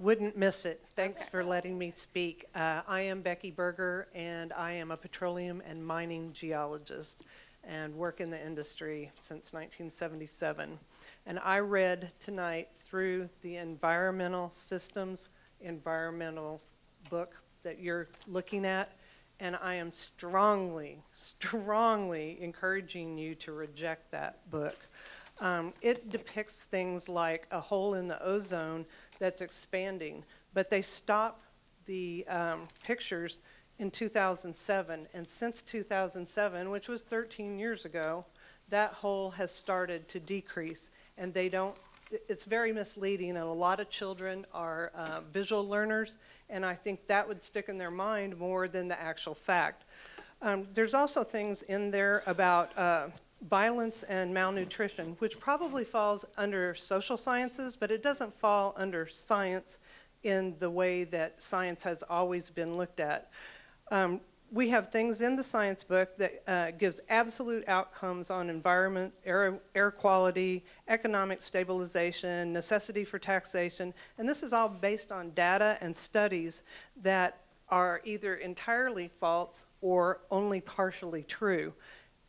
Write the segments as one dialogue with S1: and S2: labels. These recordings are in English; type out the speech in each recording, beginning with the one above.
S1: Wouldn't miss it. Thanks for letting me speak. Uh, I am Becky Berger, and I am a petroleum and mining geologist and work in the industry since 1977. And I read tonight through the environmental systems environmental book that you're looking at, and I am strongly, strongly encouraging you to reject that book. Um, it depicts things like a hole in the ozone that's expanding, but they stop the um, pictures in 2007, and since 2007, which was 13 years ago, that hole has started to decrease, and they don't. It's very misleading, and a lot of children are uh, visual learners, and I think that would stick in their mind more than the actual fact. Um, there's also things in there about uh, violence and malnutrition, which probably falls under social sciences, but it doesn't fall under science in the way that science has always been looked at. Um, we have things in the science book that uh, gives absolute outcomes on environment, air, air quality, economic stabilization, necessity for taxation, and this is all based on data and studies that are either entirely false or only partially true.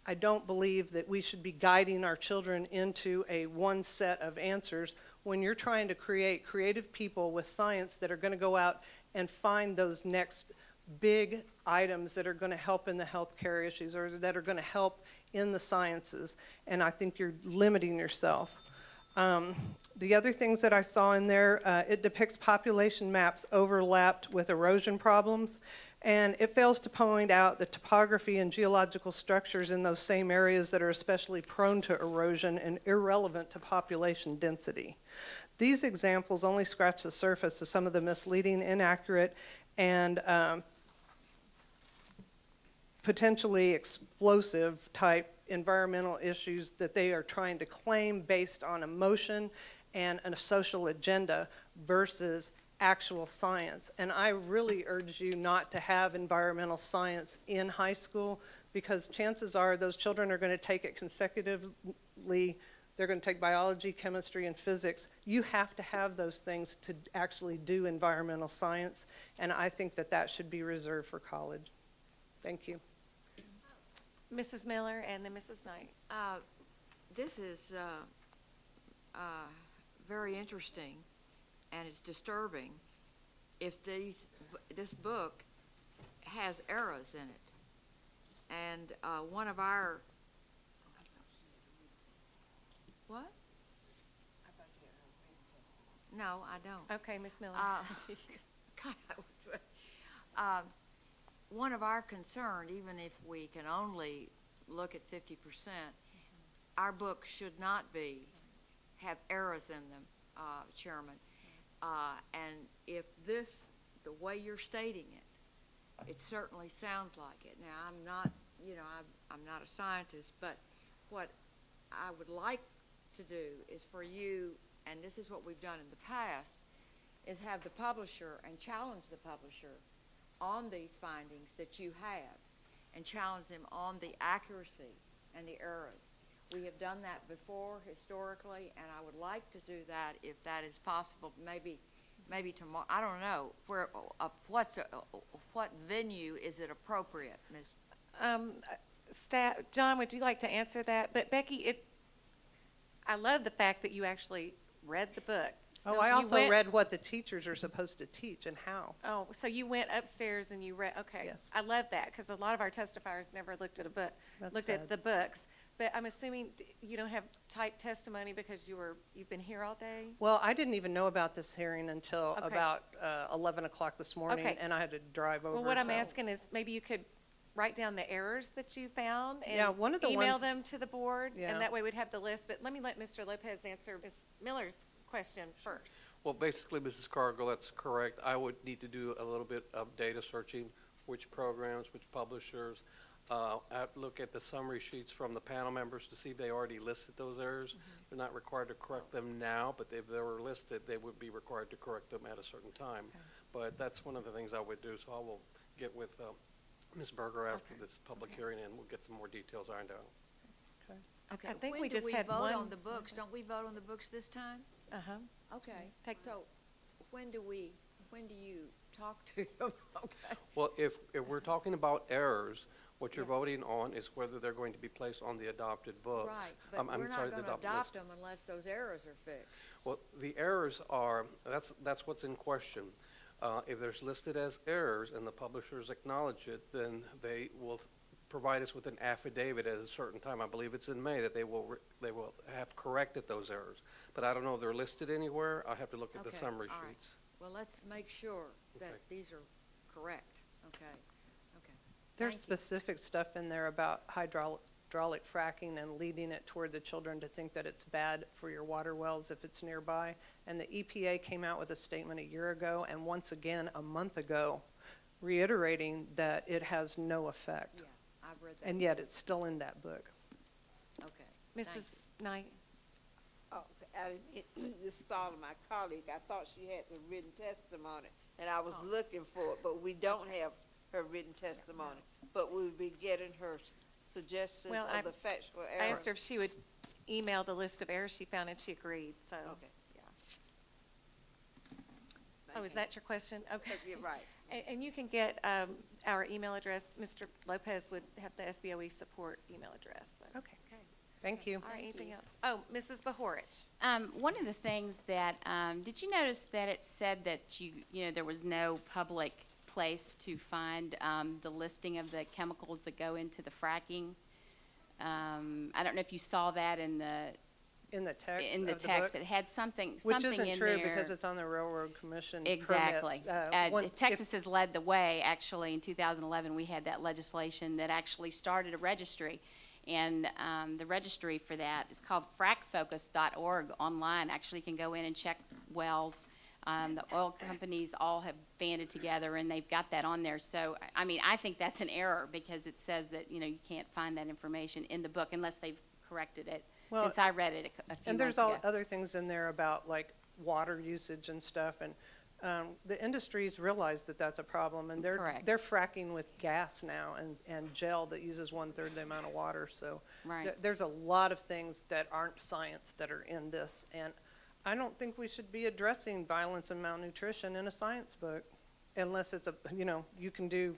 S1: I don't believe that we should be guiding our children into a one set of answers when you're trying to create creative people with science that are going to go out and find those next big items that are going to help in the healthcare issues or that are going to help in the sciences. And I think you're limiting yourself. Um, the other things that I saw in there, uh, it depicts population maps overlapped with erosion problems. And it fails to point out the topography and geological structures in those same areas that are especially prone to erosion and irrelevant to population density. These examples only scratch the surface of some of the misleading, inaccurate, and um, potentially explosive type environmental issues that they are trying to claim based on emotion and a social agenda versus actual science. And I really urge you not to have environmental science in high school because chances are those children are going to take it consecutively. They're going to take biology, chemistry, and physics. You have to have those things to actually do environmental science, and I think that that should be reserved for college. Thank you.
S2: Mrs. Miller and then Mrs. Knight.
S3: Uh, This is uh, uh, very interesting, and it's disturbing if these, this book has errors in it. And uh, one of our, what? No, I don't.
S2: Okay, Miss Miller.
S3: Uh, God, um, one of our concern, even if we can only look at fifty percent, our books should not be, have errors in them, uh, Chairman. Uh, and if this, the way you're stating it, it certainly sounds like it. Now, I'm not, you know, I'm, I'm not a scientist, but what I would like to do is for you, and this is what we've done in the past, is have the publisher and challenge the publisher on these findings that you have and challenge them on the accuracy and the errors. We have done that before historically, and I would like to do that if that is possible, maybe, maybe tomorrow, I don't know, where, uh, what's, uh, what venue is it appropriate, Ms.?
S2: Um, staff, John, would you like to answer that? But Becky, it, I love the fact that you actually read the book.
S1: Oh,
S2: So
S1: I
S2: you
S1: also
S2: went-
S1: read what the teachers are supposed to teach and how.
S2: Oh, so you went upstairs and you read, okay.
S1: Yes.
S2: I love that, because a lot of our testifiers never looked at a book,
S1: That's
S2: looked
S1: sad.
S2: at the books. But I'm assuming d- you don't have typed testimony because you were, you've been here all day?
S1: Well, I didn't even know about this hearing until
S2: Okay.
S1: about uh, 11 o'clock this morning,
S2: Okay.
S1: and I had to drive over.
S2: Well, what I'm
S1: so-
S2: asking is, maybe you could write down the errors that you found
S1: Yeah,
S2: and
S1: one of the
S2: email
S1: ones-
S2: them to the board,
S1: Yeah.
S2: and that way we'd have the list. But let me let Mr. Lopez answer Ms. Miller's question first.
S4: Well, basically, Mrs. Cargill, that's correct. I would need to do a little bit of data searching, which programs, which publishers. Uh, I'd look at the summary sheets from the panel members to see if they already listed those errors. They're not required to correct them now, but if they were listed, they would be required to correct them at a certain time. But that's one of the things I would do, so I will get with uh, Ms. Berger after
S2: Okay.
S4: this public hearing, and we'll get some more details ironed out. Okay.
S2: I think we
S3: When
S2: just
S3: do we
S2: had
S3: vote
S2: one-
S3: on the books? Don't we vote on the books this time?
S2: Uh-huh.
S3: Okay.
S2: Take-
S3: So when do we, when do you talk to them? Okay.
S4: Well, if, if we're talking about errors, what you're
S3: Yeah.
S4: voting on is whether they're going to be placed on the adopted books.
S3: Right, but
S4: I'm
S3: we're
S4: sorry,
S3: not
S4: the
S3: gonna
S4: adopted
S3: adopt them unless those errors are fixed.
S4: Well, the errors are, that's, that's what's in question. Uh, If there's listed as errors and the publishers acknowledge it, then they will provide us with an affidavit at a certain time. I believe it's in May that they will, re- they will have corrected those errors. But I don't know if they're listed anywhere. I'll have to look at the
S3: Okay,
S4: summary
S3: all right.
S4: sheets.
S3: Well, let's make sure that
S4: Okay.
S3: these are correct, okay.
S1: There's
S3: Thank you.
S1: specific stuff in there about hydraulic hydraulic fracking and leading it toward the children to think that it's bad for your water wells if it's nearby. And the EPA came out with a statement a year ago and once again a month ago reiterating that it has no effect.
S3: Yeah, I've read that.
S1: And yet it's still in that book.
S3: Okay.
S2: Mrs. Knight?
S5: Oh, I, it, this startled my colleague. I thought she had the written testimony, and I was
S2: Oh.
S5: looking for it, but we don't have her written testimony. But we'll be getting her s- suggestions
S2: Well, I-
S5: of the factual errors.
S2: I asked her if she would email the list of errors she found, and she agreed, so.
S5: Okay.
S2: yeah. Oh, is that your question? Okay.
S5: You're right.
S2: And, and you can get, um, our email address. Mr. Lopez would have the SBOE support email address, so.
S1: Okay, thank you.
S2: All right,
S3: Thank
S2: anything
S3: you.
S2: else? Oh, Mrs. Bahorich.
S6: Um, one of the things that, um, did you notice that it said that you, you know, there was no public place to find, um, the listing of the chemicals that go into the fracking? Um, I don't know if you saw that in the,
S1: In the text
S6: in the
S1: of the
S6: text.
S1: book.
S6: It had something,
S1: Which
S6: something
S1: isn't
S6: in
S1: true
S6: there.
S1: because it's on the Railroad Commission
S6: Exactly.
S1: Uh,
S6: Uh,
S1: one- if-
S6: Texas has led the way, actually. In 2011, we had that legislation that actually started a registry. And um, the registry for that is called fracfocus.org online. Actually, you can go in and check wells. Um, The oil companies all have banded together, and they've got that on there. So, I mean, I think that's an error because it says that, you know, you can't find that information in the book unless they've corrected it,
S1: Well,
S6: since I read it a a few
S1: And there's all
S6: ago.
S1: other things in there about like water usage and stuff, and um, the industries realize that that's a problem, and they're,
S6: Correct.
S1: they're fracking with gas now and, and gel that uses one-third the amount of water, so.
S6: Right.
S1: th- There's a lot of things that aren't science that are in this, and I don't think we should be addressing violence and malnutrition in a science book, unless it's a, you know, you can do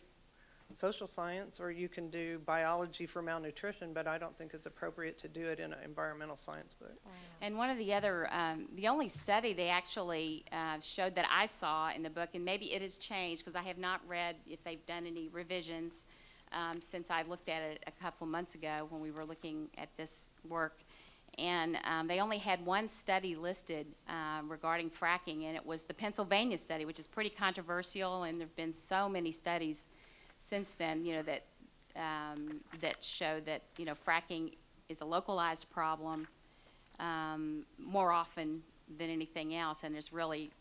S1: social science or you can do biology for malnutrition, but I don't think it's appropriate to do it in an environmental science book.
S6: And one of the other, um, the only study they actually uh, showed that I saw in the book, and maybe it has changed because I have not read if they've done any revisions um, since I looked at it a couple months ago when we were looking at this work. And um, they only had one study listed uh, regarding fracking, and it was the Pennsylvania study, which is pretty controversial, and there have been so many studies since then, you know, that, um, that show that, you know, fracking is a localized problem um, more often than anything else, and there's really,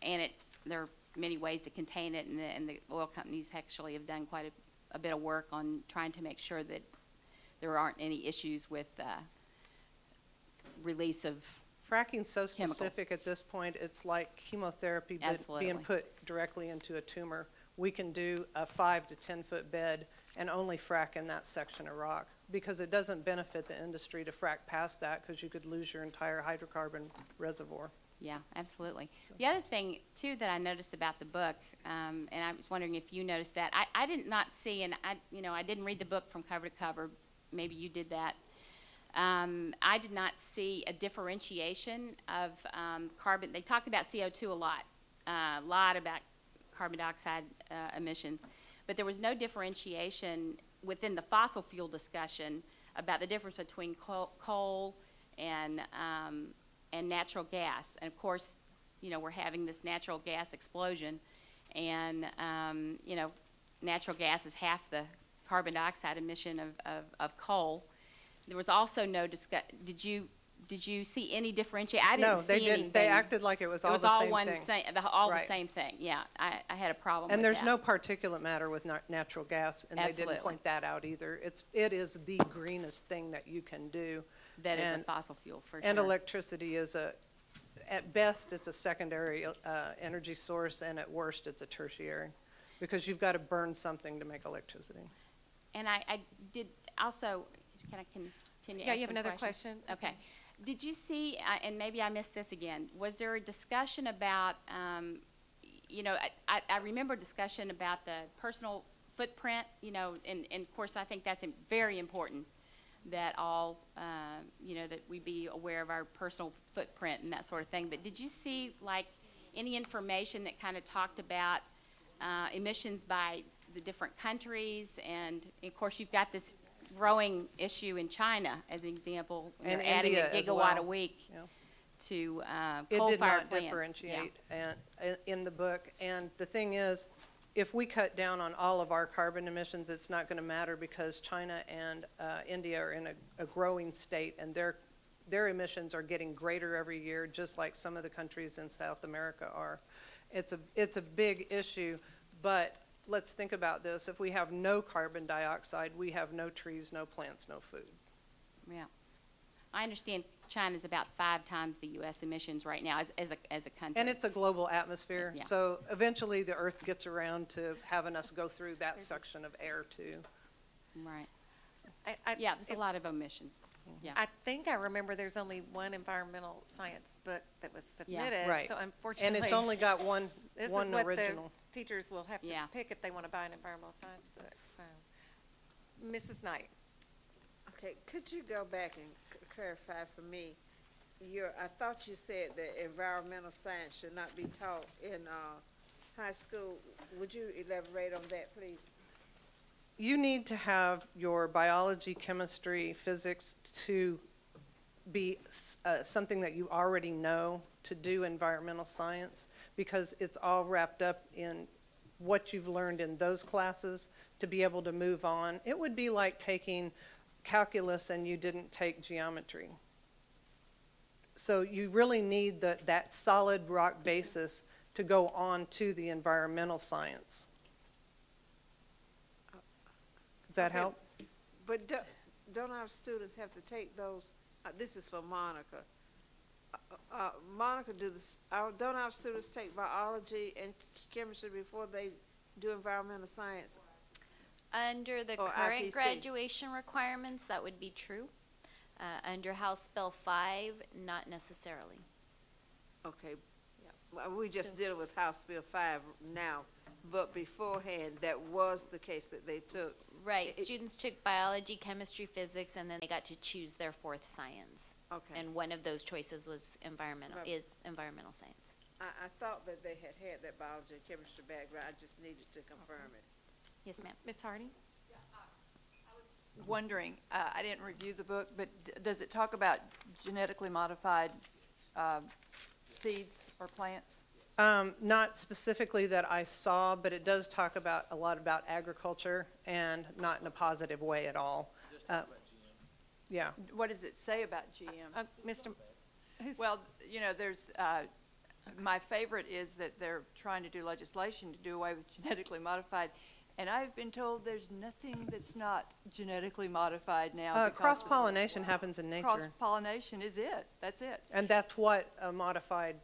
S6: and it, there are many ways to contain it, and the, and the oil companies actually have done quite a, a bit of work on trying to make sure that there aren't any issues with, uh, release of,
S1: Fracking's so
S6: Chemicals.
S1: specific at this point, it's like chemotherapy
S6: Absolutely.
S1: being put directly into a tumor. We can do a five to 10-foot bed and only frack in that section of rock, because it doesn't benefit the industry to frack past that, because you could lose your entire hydrocarbon reservoir.
S6: yeah, absolutely. The other thing, too, that I noticed about the book, um, and I was wondering if you noticed that, I, I did not see, and I, you know, I didn't read the book from cover to cover, maybe you did that. Um, I did not see a differentiation of um, carbon. They talked about CO2 a lot, a lot about carbon dioxide uh, emissions, but there was no differentiation within the fossil fuel discussion about the difference between coal, coal and um, and natural gas. And of course, you know, we're having this natural gas explosion, and um, you know, natural gas is half the carbon dioxide emission of, of, of coal. There was also no discuss, did you, did you see any differentiation? I didn't see
S1: they
S6: anything.
S1: didn't. They acted like it was
S6: It
S1: all
S6: was
S1: the
S6: all
S1: same
S6: one,
S1: thing.
S6: same, the, all the
S1: Right.
S6: same thing, yeah. I, I had a problem with
S1: And there's
S6: that.
S1: no particulate matter with nat- natural gas, and they
S6: Absolutely.
S1: didn't point that out either. It's, it is the greenest thing that you can do.
S6: That is a
S1: and-
S6: fossil fuel, for
S1: And
S6: sure.
S1: electricity is a, at best, it's a secondary uh, energy source, and at worst, it's a tertiary, because you've got to burn something to make electricity.
S6: And I, I did also, can I continue?
S2: Yeah, you have another
S6: questions?
S2: question?
S6: Okay. Did you see, uh, and maybe I missed this again, was there a discussion about, um, you know, I- I, remember discussion about the personal footprint, you know, and, and of course, I think that's very important that all, uh, you know, that we be aware of our personal footprint and that sort of thing. But did you see, like, any information that kind of talked about uh, emissions by the different countries? And of course, you've got this growing issue in China as an example. when
S1: And
S6: They're adding a
S1: India as
S6: gigawatt a
S1: well.
S6: week
S1: Yeah.
S6: to uh,
S1: It did
S6: coal-fired
S1: not
S6: plants. Yeah.
S1: differentiate and, in the book. And the thing is, if we cut down on all of our carbon emissions, it's not going to matter because China and uh, India are in a, a growing state and their, their emissions are getting greater every year, just like some of the countries in South America are. It's a, it's a big issue, but let's think about this. If we have no carbon dioxide, we have no trees, no plants, no food.
S6: Yeah. I understand China's about five times the U.S. emissions right now as, as a, as a country.
S1: And it's a global atmosphere,
S6: Yeah.
S1: so eventually the Earth gets around to having us go through that section of air too.
S6: Right.
S2: I- I-
S6: Yeah, there's a lot of emissions. Yeah.
S2: I think I remember there's only one environmental science book that was submitted.
S1: Right.
S2: So unfortunately.
S1: And
S2: unfortunately.
S1: it's only got one,
S2: This
S1: one
S2: is what the
S1: original.
S2: teachers will have to
S6: Yeah.
S2: pick if they want to buy an environmental science book, so. Mrs. Knight?
S5: Okay, could you go back and c- clarify for me? Your, I thought you said that environmental science should not be taught in, uh, high school. Would you elaborate on that, please?
S1: You need to have your biology, chemistry, physics to be uh, something that you already know to do environmental science because it's all wrapped up in what you've learned in those classes to be able to move on. It would be like taking calculus and you didn't take geometry. So you really need the, that solid rock basis to go on to the environmental science. Does that
S5: Okay.
S1: help?
S5: But don't, don't our students have to take those, uh, this is for Monica. Uh, Uh, Monica, do this, our, don't our students take biology and chemistry before they do environmental science?
S7: Under the
S5: Or
S7: current
S5: IPC.
S7: graduation requirements, that would be true. Uh, under House Bill five, not necessarily.
S5: Okay, well, we just dealing with House Bill five now, but beforehand, that was the case that they took.
S7: Right,
S5: It-
S7: students took biology, chemistry, physics, and then they got to choose their fourth science.
S5: Okay,
S7: And one of those choices was environmental,
S5: Right.
S7: is environmental science.
S5: I, I thought that they had had that biology and chemistry background, I just needed to confirm it.
S7: Yes, ma'am.
S2: Ms. Hardy?
S8: I was wondering, uh, I didn't review the book, but d- does it talk about genetically modified um, seeds or plants?
S1: Um, not specifically that I saw, but it does talk about, a lot about agriculture and not in a positive way at all. Uh, Yeah,
S8: What does it say about GM?
S2: Uh, Mr., who's?
S8: Well, you know, there's, uh, my favorite is that they're trying to do legislation to do away with genetically modified, and I've been told there's nothing that's not genetically modified now.
S1: uh, cross-pollination happens in nature.
S8: Cross-pollination is it, that's it.
S1: And that's what a modified,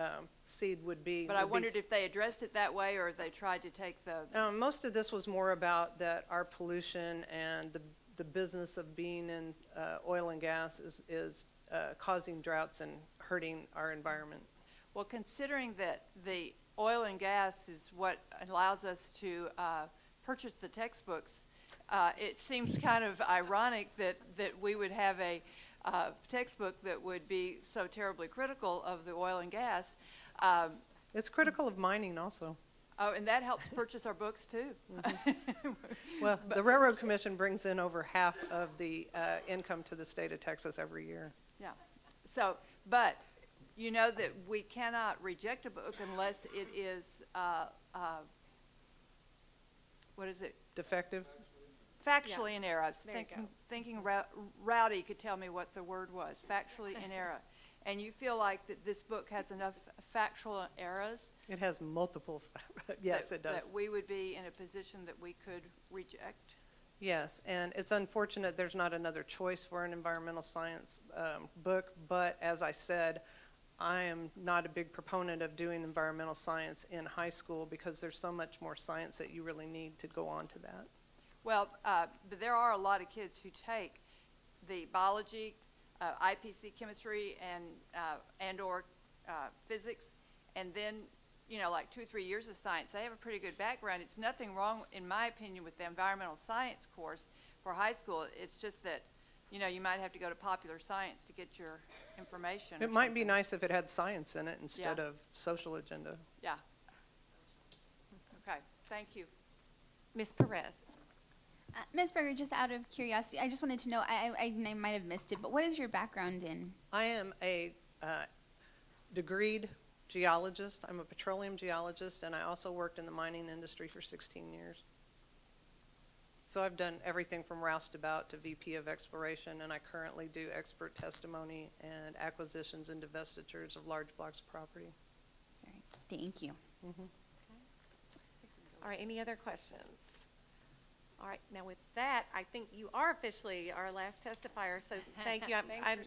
S1: um, seed would be.
S8: But I
S1: would be
S8: wondered if they addressed it that way, or if they tried to take the,
S1: Um, most of this was more about that our pollution and the, the business of being in, uh, oil and gas is, is, uh, causing droughts and hurting our environment.
S8: Well, considering that the oil and gas is what allows us to uh, purchase the textbooks, uh, it seems kind of ironic that, that we would have a uh, textbook that would be so terribly critical of the oil and gas. Um,
S1: It's critical of mining also.
S8: Oh, and that helps purchase our books, too.
S1: Well, the Railroad Commission brings in over half of the, uh, income to the state of Texas every year.
S8: Yeah. So, but you know that we cannot reject a book unless it is, uh, uh, what is it?
S1: Defective?
S8: Factually in error. I was
S2: There you go.
S8: thinking, thinking Rou- Rowdy could tell me what the word was, factually in error. And you feel like that this book has enough factual errors?
S1: It has multiple, yes,
S8: that-
S1: it does.
S8: That we would be in a position that we could reject?
S1: Yes, and it's unfortunate there's not another choice for an environmental science um, book, but as I said, I am not a big proponent of doing environmental science in high school because there's so much more science that you really need to go on to that.
S8: Well, uh, but there are a lot of kids who take the biology, uh, IPC chemistry and, uh, and/or uh, physics, and then, you know, like two or three years of science. They have a pretty good background. It's nothing wrong, in my opinion, with the environmental science course for high school. It's just that, you know, you might have to go to popular science to get your information.
S1: It might be nice if it had science in it instead
S8: Yeah.
S1: of social agenda.
S8: Yeah. Okay, thank you.
S2: Ms. Perez?
S9: Uh, Ms. Berger, just out of curiosity, I just wanted to know, I, I, I might have missed it, but what is your background in?
S1: I am a uh, degreed geologist. I'm a petroleum geologist, and I also worked in the mining industry for 16 years. So I've done everything from roustabout to VP of exploration, and I currently do expert testimony and acquisitions and divestitures of large blocks of property.
S9: All right, Thank you.
S2: All right, any other questions? All right, now with that, I think you are officially our last testifier, so thank you. I'm-
S3: Thanks
S2: I'm